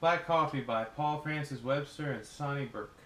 Black Coffee by Paul Francis Webster and Sonny Burke.